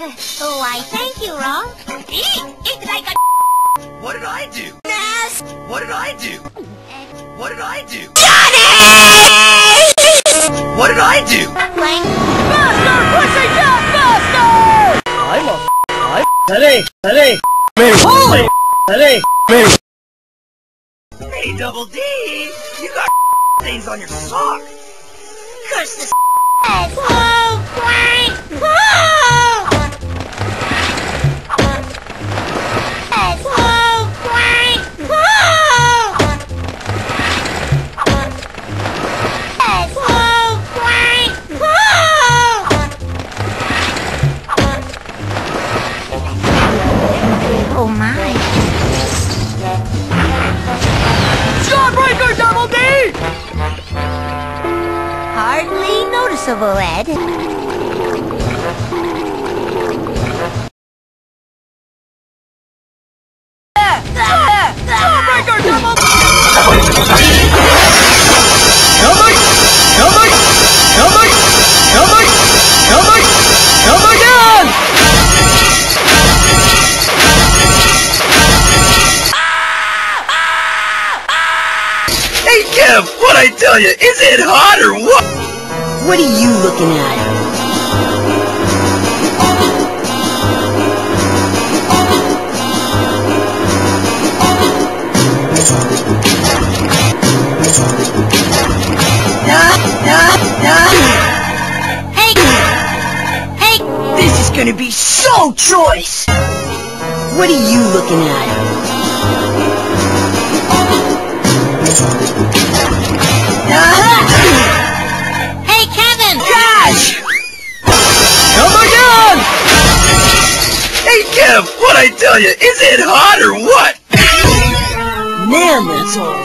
Oh, I thank you, Rob. Eat! Like a What did I do? ass! What did I do? What did I do? Johnny! What did I do? Playing Master Pussycat Master! I'm a I Allez, allez, Holy! allez, Hey, Double D! You got things on your sock! Oh! My. Jawbreaker Double D! Hardly noticeable, Ed. Jawbreaker Double D! Hey, Kev! What I tell you? Is it hot or what? What are you looking at? Hey! Hey! This is gonna be so choice! What are you looking at? Damn! What I tell you, is it hot or what? Man, that's all.